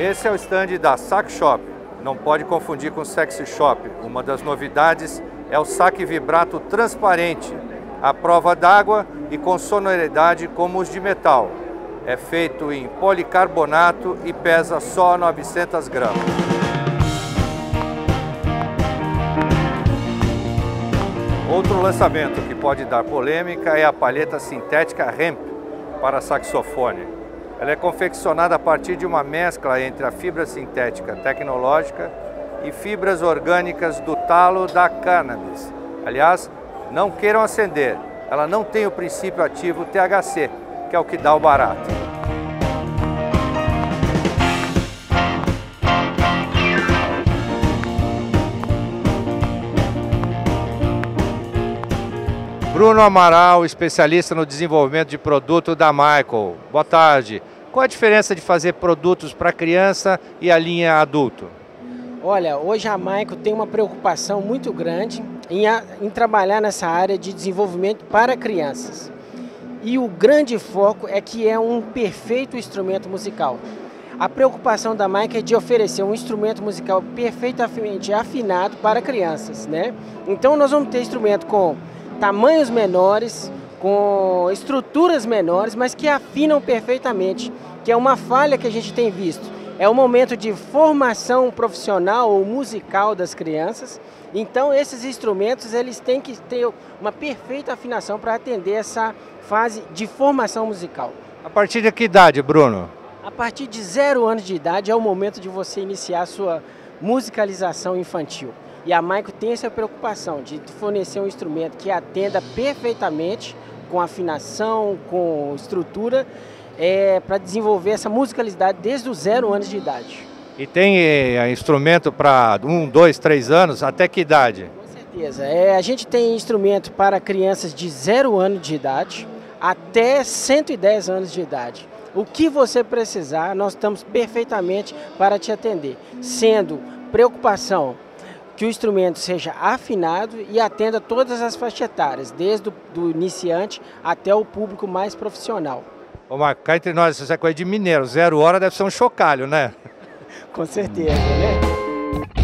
Esse é o stand da Sac Shop. Não pode confundir com Sexy Shop. Uma das novidades é o saque vibrato transparente, à prova d'água e com sonoridade como os de metal. É feito em policarbonato e pesa só 900 gramas. Outro lançamento que pode dar polêmica é a palheta sintética Hemp para saxofone. Ela é confeccionada a partir de uma mescla entre a fibra sintética tecnológica e fibras orgânicas do talo da cannabis. Aliás, não queiram acender, ela não tem o princípio ativo THC, que é o que dá o barato. Bruno Amaral, especialista no desenvolvimento de produto da Michael. Boa tarde. Qual a diferença de fazer produtos para criança e a linha adulto? Olha, hoje a Michael tem uma preocupação muito grande em, a, em trabalhar nessa área de desenvolvimento para crianças. E o grande foco é que é um perfeito instrumento musical. A preocupação da Michael é de oferecer um instrumento musical perfeitamente afinado para crianças, né? Então nós vamos ter instrumento com tamanhos menores, com estruturas menores, mas que afinam perfeitamente, que é uma falha que a gente tem visto. É o momento de formação profissional ou musical das crianças. Então esses instrumentos eles têm que ter uma perfeita afinação para atender essa fase de formação musical. A partir de que idade, Bruno? A partir de zero anos de idade é o momento de você iniciar a sua musicalização infantil. E a Maico tem essa preocupação de fornecer um instrumento que atenda perfeitamente com afinação, com estrutura, é, para desenvolver essa musicalidade desde os zero anos de idade. E tem é, instrumento para um, dois, três anos? Até que idade? Com certeza. É, a gente tem instrumento para crianças de zero ano de idade até 110 anos de idade. O que você precisar, nós estamos perfeitamente para te atender, sendo preocupação que o instrumento seja afinado e atenda todas as faixas etárias, desde o iniciante até o público mais profissional. Ô Marco, cá entre nós, essa coisa de mineiro, zero hora deve ser um chocalho, né? Com certeza, né?